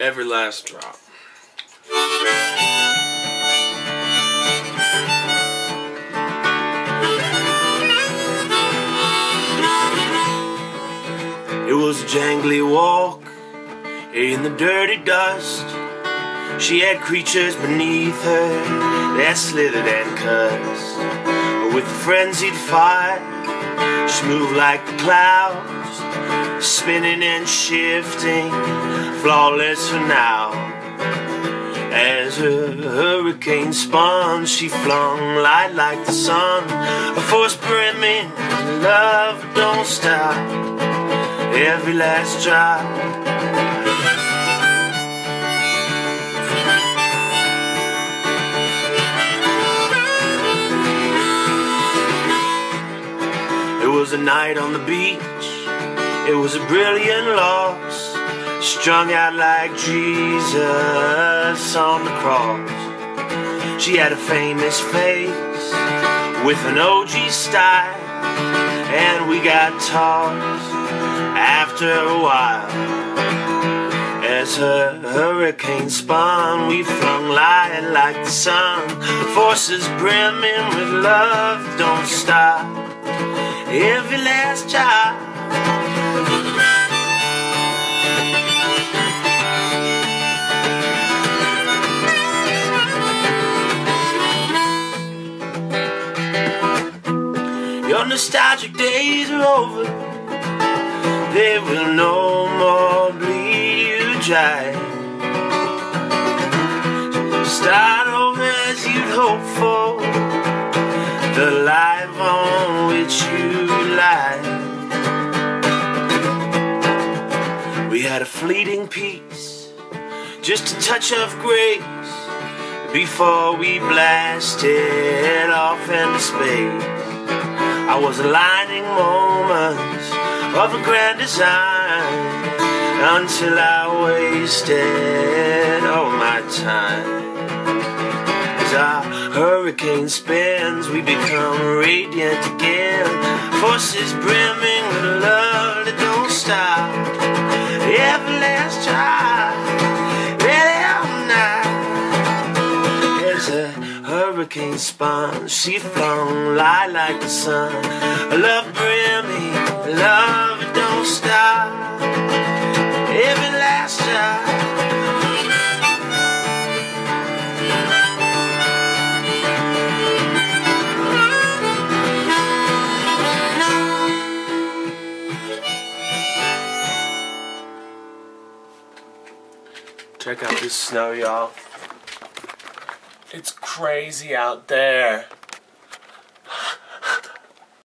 Every last drop. It was a jangly walk in the dirty dust. She had creatures beneath her that slithered and cussed. But with frenzied fight, she moved like the clouds, spinning and shifting, flawless for now. As a hurricane spun, she flung light like the sun. A force brimming, love don't stop. Every last drop. It was a night on the beach. It was a brilliant loss. Strung out like Jesus on the cross. She had a famous face with an OG style. And we got tossed after a while. As her hurricane spun, we flung light like the sun. Forces brimming with love don't stop. Every last job. Nostalgic days are over. They will no more bleed you dry. Start over as you'd hope for. The life on which you lie. We had a fleeting peace, just a touch of grace before we blasted off into space. I was aligning moments of a grand design until I wasted all my time. As our hurricane spins, we become radiant again. Forces brimming with love that don't stop. A hurricane spun, she flung light like the sun. Love brimming, love don't stop. Every last shot. Check out this snow, y'all. It's crazy out there.